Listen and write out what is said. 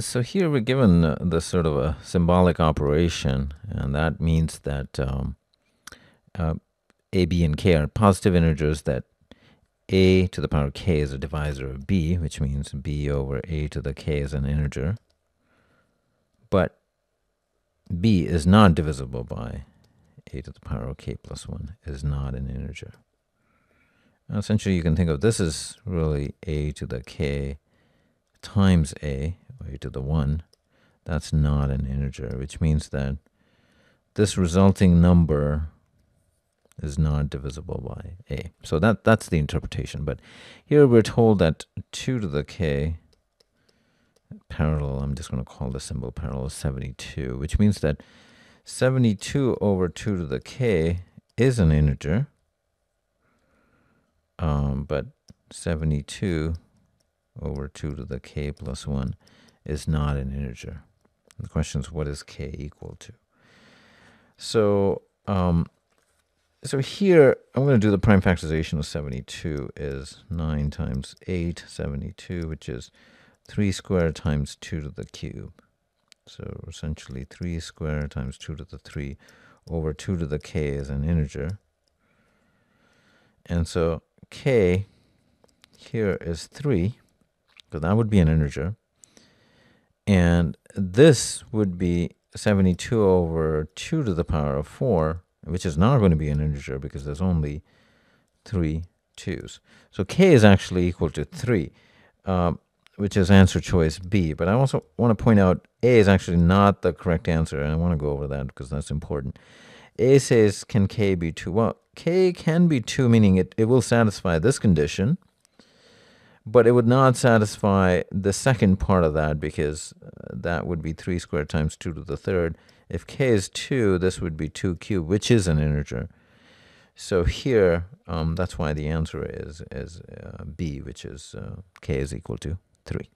so here we're given the sort of a symbolic operation, and that means that um, uh, a, b, and k are positive integers that a to the power of k is a divisor of b, which means b over a to the k is an integer. But b is not divisible by a to the power of k plus 1 is not an integer. Now, essentially, you can think of this as really a to the k times a, to the 1. That's not an integer, which means that this resulting number is not divisible by a. So that that's the interpretation. But here we're told that 2 to the k parallel, I'm just going to call the symbol parallel 72, which means that 72 over 2 to the k is an integer. Um, but 72 over 2 to the k plus 1 is not an integer. The question is, what is k equal to? So um, so here, I'm going to do the prime factorization of 72 is 9 times 8, 72, which is 3 squared times 2 to the cube. So essentially 3 squared times 2 to the 3 over 2 to the k is an integer. And so k here is 3, so that would be an integer. And this would be 72 over 2 to the power of 4, which is not going to be an integer because there's only three twos. So k is actually equal to 3, um, which is answer choice B. But I also want to point out A is actually not the correct answer, and I want to go over that because that's important. A says, can k be 2? Well, k can be 2, meaning it, it will satisfy this condition, but it would not satisfy the second part of that because uh, that would be 3 squared times 2 to the third, if k is 2, this would be 2 cubed, which is an integer. So here, um, that's why the answer is, is uh, B, which is uh, k is equal to 3.